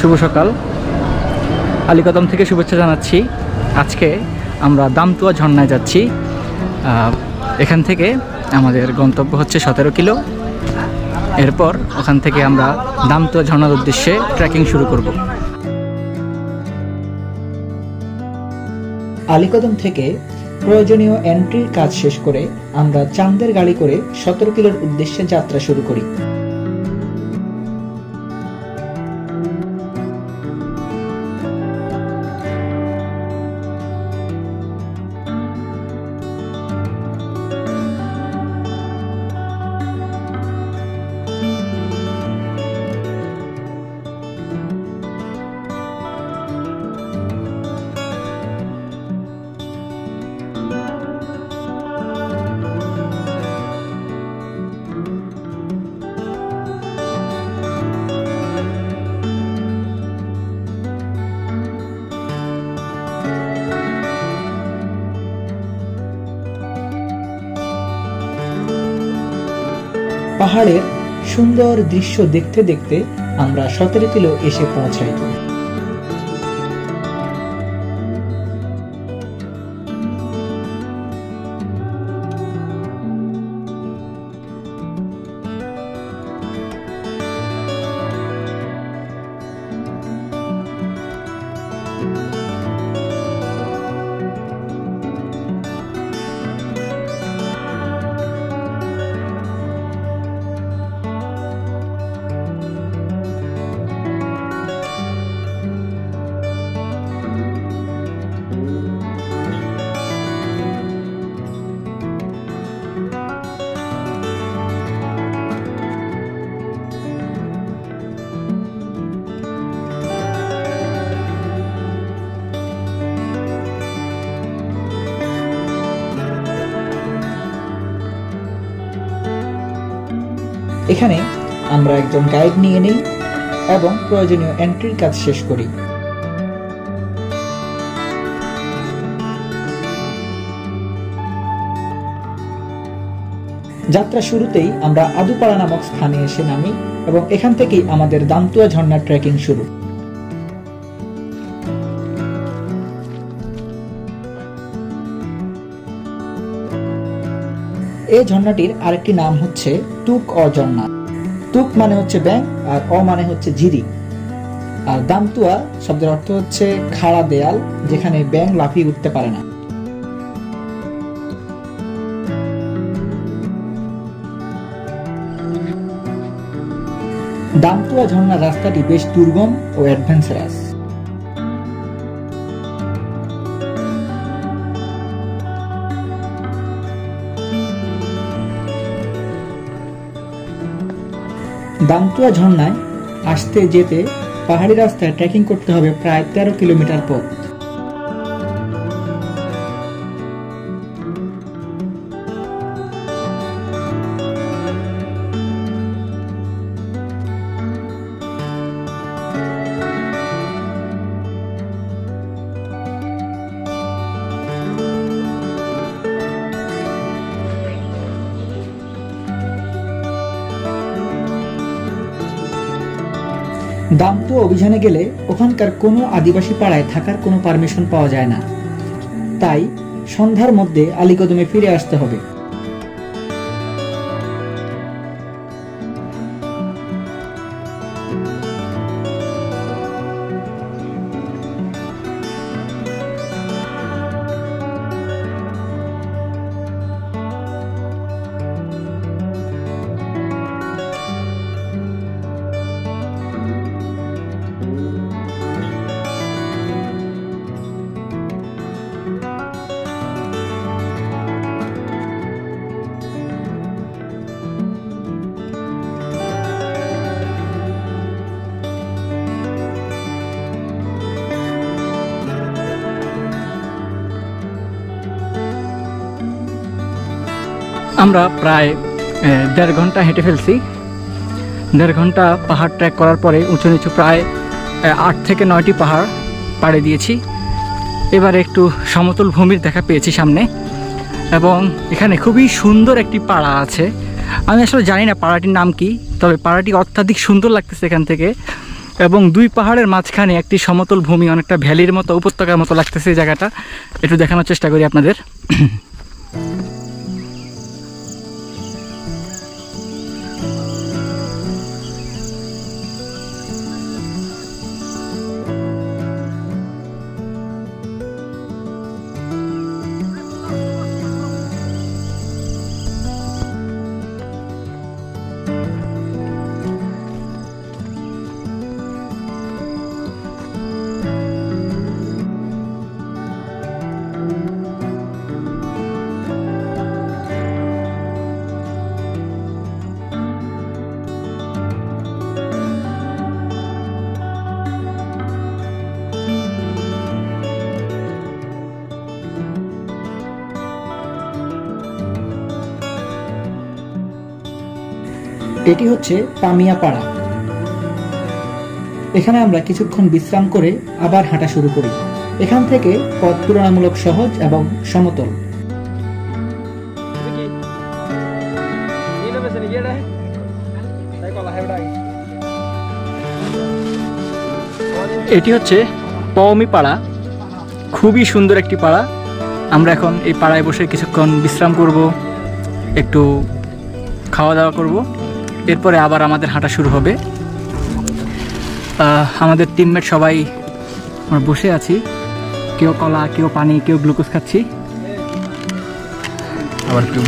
শুভ সকাল। আলিকদম থেকে শুভেচ্ছা জানাচ্ছি। আজকে আমরা দামতুয়া ঝর্ণায় যাচ্ছি। এখান থেকে আমাদের গন্তব্য হচ্ছে সতেরো কিলো। এরপর ওখান থেকে আমরা দামতুয়া ঝর্ণার উদ্দেশ্যে ট্রেকিং শুরু করব। আলীকদম থেকে প্রয়োজনীয় এন্ট্রির কাজ শেষ করে আমরা চান্দের গাড়ি করে সতেরো কিলোর উদ্দেশ্যে যাত্রা শুরু করি। পাহাড়ের সুন্দর দৃশ্য দেখতে দেখতে আমরা সতেরো কিলো এসে পৌঁছাই। এখানে আমরা একজন গাইড নিয়ে নিই এবং প্রয়োজনীয় এন্ট্রির কাজ শেষ করি। যাত্রা শুরুতেই আমরা আদুপাড়া নামক স্থানে এসে নামি এবং এখান থেকেই আমাদের দামতুয়া ঝর্ণার ট্রেকিং শুরু। এই ঝর্ণাটির আরেকটি নাম হচ্ছে তুক অ ঝর্ণা। তুক মানে হচ্ছে ব্যাং আর অ মানে হচ্ছে ঝিরি। আর দামতুয়া শব্দের অর্থ হচ্ছে খাড়া দেয়াল যেখানে ব্যাং লাফিয়ে উঠতে পারে না। দামতুয়া ঝর্ণার রাস্তাটি বেশ দুর্গম ও অ্যাডভেঞ্চারাস দামতুয়া ঝর্ণায় আসতে যেতে পাহাড়ি রাস্তায় ট্রেকিং করতে হবে প্রায় তেরো কিলোমিটার পথ। দামতু অভিযানে গেলে ওখানকার কোনো আদিবাসী পাড়ায় থাকার কোনো পারমিশন পাওয়া যায় না। তাই সন্ধ্যার মধ্যে আলীকদমে ফিরে আসতে হবে। আমরা প্রায় দেড় ঘণ্টা হেঁটে ফেলছি। দেড় ঘণ্টা পাহাড় ট্র্যাক করার পরে উঁচু নিচু প্রায় আট থেকে নয়টি পাহাড় পাড়ে দিয়েছি। এবারে একটু সমতল ভূমির দেখা পেয়েছি সামনে। এবং এখানে খুবই সুন্দর একটি পাড়া আছে। আমি আসলে জানি না পাড়াটির নাম কি, তবে পাড়াটি অত্যাধিক সুন্দর লাগতেছে এখান থেকে। এবং দুই পাহাড়ের মাঝখানে একটি সমতল ভূমি, অনেকটা ভ্যালির মতো, উপত্যকার মতো লাগতেছে এই জায়গাটা। একটু দেখানোর চেষ্টা করি আপনাদের। এটি হচ্ছে পামিয়াপাড়া। এখানে আমরা কিছুক্ষণ বিশ্রাম করে আবার হাঁটা শুরু করি। এখান থেকে পথ তুলনামূলক সহজ এবং সমতল। এটি হচ্ছে পওমি পাড়া খুবই সুন্দর একটি পাড়া। আমরা এখন এই পাড়ায় বসে কিছুক্ষণ বিশ্রাম করব, একটু খাওয়া দাওয়া করব। এরপরে আবার আমাদের হাঁটা শুরু হবে। আমাদের টিমমেট সবাই আমরা বসে আছি। কেউ কলা, কেউ পানি, কেউ গ্লুকোজ খাচ্ছি। আবার একটু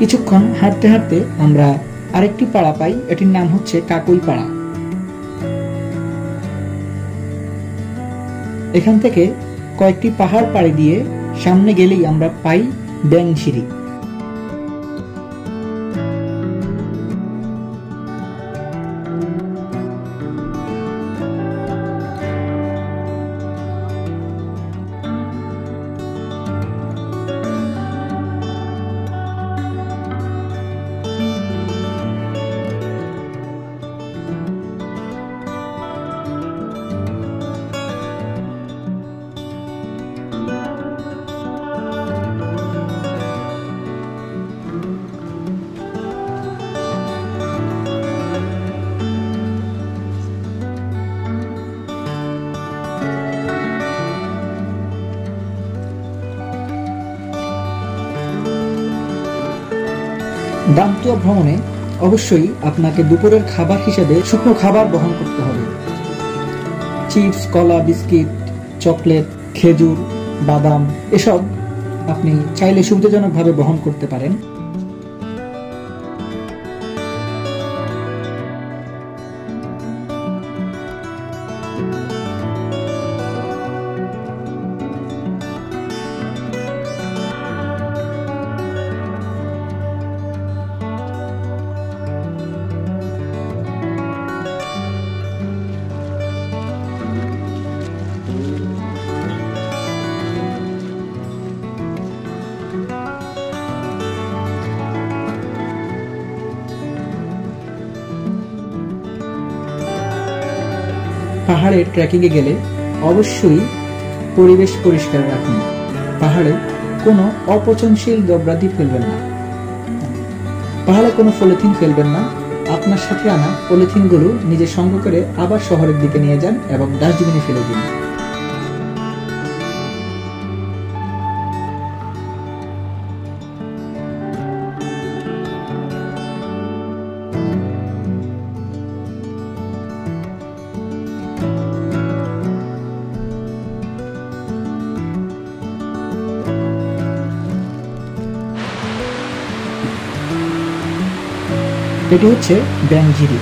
কিছুক্ষণ হাঁটতে হাঁটতে আমরা আরেকটি পাড়া পাই, এটির নাম হচ্ছে কাকুই পাড়া এখান থেকে কয়েকটি পাহাড় পাড়ি দিয়ে সামনে গেলেই আমরা পাই ব্যাংশিরি। দামতুয়া ভ্রমণে অবশ্যই আপনাকে দুপুরের খাবার হিসেবে শুকনো খাবার বহন করতে হবে। চিপস, কলা, বিস্কিট, চকলেট, খেজুর, বাদাম, এসব আপনি চাইলে সুবিধাজনকভাবে বহন করতে পারেন। পাহাড়ে ট্রেকিংয়ে গেলে অবশ্যই পরিবেশ পরিষ্কার রাখুন। পাহাড়ে কোনো অপচনশীল দ্রব্যাদি ফেলবেন না। পাহাড়ে কোনো পলিথিন ফেলবেন না। আপনার সাথে আনা পলিথিনগুলো নিজে সঙ্গ করে আবার শহরের দিকে নিয়ে যান এবং ডাস্টবিনে ফেলে দিন। এটি হচ্ছে ব্যাংজিরি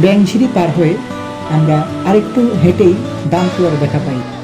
ব্যাংঝিরি পার হয়ে আমরা আরেকটু হেঁটেই দামতুয়ার দেখা পাই।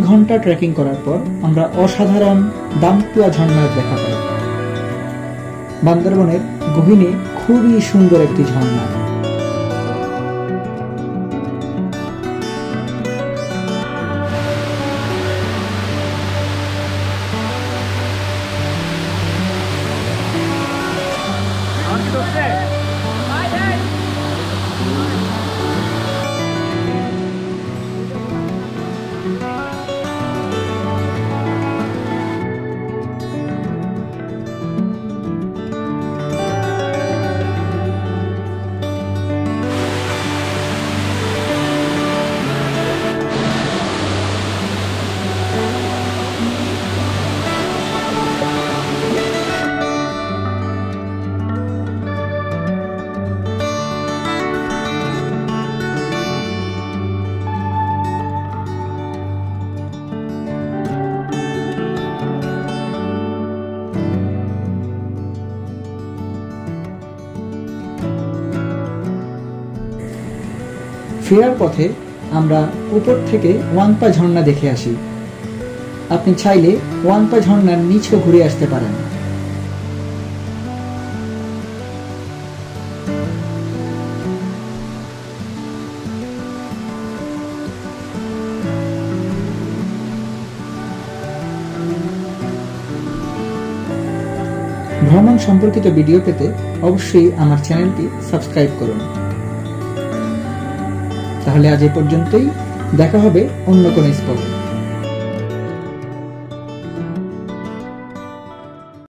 ঘণ্টা ট্রেকিং করার পর আমরা অসাধারণ দামতুয়া ঝর্ণার দেখা পাই। বান্দরবনের গহিনী খুবই সুন্দর একটি ঝর্ণা। ফেরার পথে আমরা উপর থেকে ওয়াংপা ঝর্ণা দেখে আসি। আপনি চাইলে ওয়াংপা ঝর্ণার নিচে ঘুরে আসতে পারেন। ভ্রমণ সম্পর্কিত ভিডিও পেতে অবশ্যই আমার চ্যানেলটি সাবস্ক্রাইব করুন। তাহলে আজ এ পর্যন্তই। দেখা হবে অন্য কোনো স্পটে